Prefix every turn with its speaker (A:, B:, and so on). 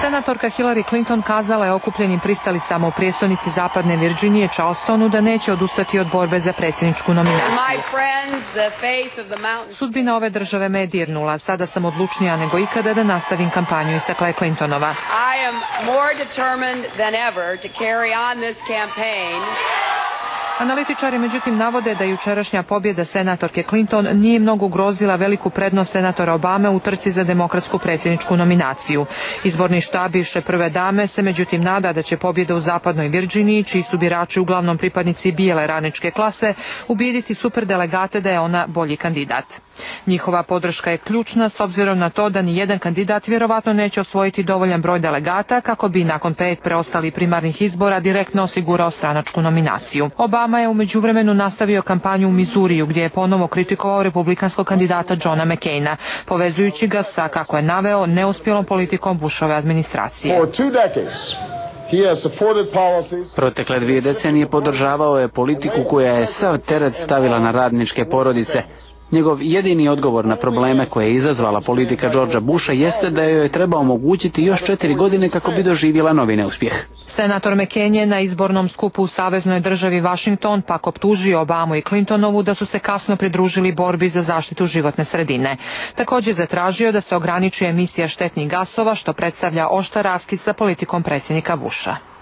A: Senatorka Hillary Clinton kazala je okupljenim pristalicama u prijestolnici zapadne Virginije Charlestonu da neće odustati od borbe za predsjedničku nominaciju. Sudbina ove države me je dirnula. Sada sam odlučnija nego ikada da nastavim kampanju, istakla je Clintonova.
B: I am more determined than ever to carry on this campaign
A: Analitičari međutim navode da jučerašnja pobjeda senatorke Clinton nije mnogo ugrozila veliku prednost senatora Obame u trci za demokratsku predsjedničku nominaciju. Izborni štab bivše prve dame se međutim nada da će pobjeda u zapadnoj Virginiji, čiji su birači uglavnom pripadnici bijele radničke klase, ubijediti superdelegate da je ona bolji kandidat. Njihova podrška je ključna s obzirom na to da ni jedan kandidat vjerovatno neće osvojiti dovoljan broj delegata kako bi nakon pet preostalih primarnih izbora direktno osigurao stranačku nominaciju. Obama je u međuvremenu nastavio kampanju u Mizuriju gdje je ponovo kritikovao republikanskog kandidata Johna McCaina, povezujući ga sa, kako je naveo, neuspjelom politikom Bushove administracije.
C: Protekle dvije decenije podržavao je politiku koja je sav teret stavila na radničke porodice, Njegov jedini odgovor na probleme koje je izazvala politika Georgea Busha jeste da joj je treba omogućiti još četiri godine kako bi doživjela novi neuspjeh.
A: Senator McCain je na izbornom skupu u saveznoj državi Washington pak optužio Obamu i Clintonovu da su se kasno pridružili borbi za zaštitu životne sredine. Također zatražio da se ograniči emisija štetnih gasova što predstavlja oštar raskid sa politikom predsjednika Busha.